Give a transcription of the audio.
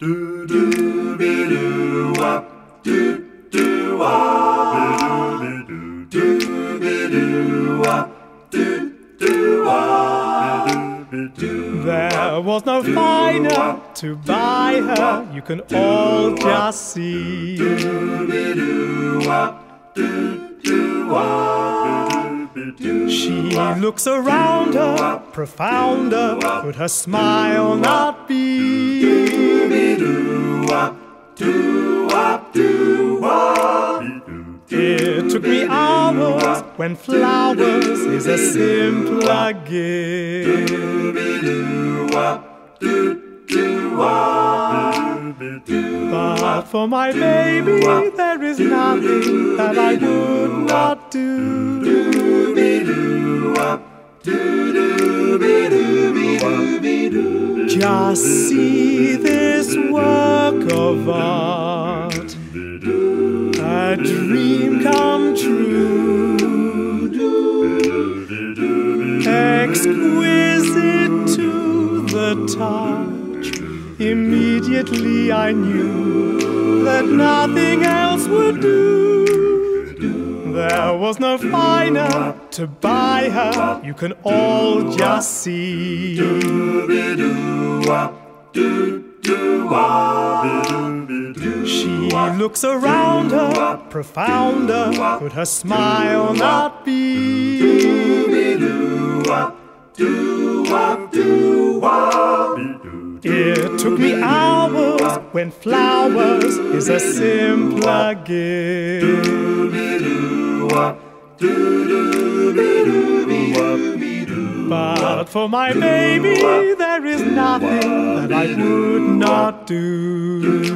Do do be do wop do do wop do do be do wop do do wop There was no finer to buy her, you can all just see. do be do wop do do wop She looks around her, profounder, could her smile not be? Wop wop wop It took me hours when flowers is a simpler gift. But for my baby, there is nothing that I would not do. Just see this work of art, a dream come true, exquisite to the touch. Immediately I knew that nothing else would do. There was no finer to buy her, you can all just see. She looks around her, profounder, could her smile not be? It took me hours when flowers is a simpler gift. But for my baby, there is nothing that I would not do.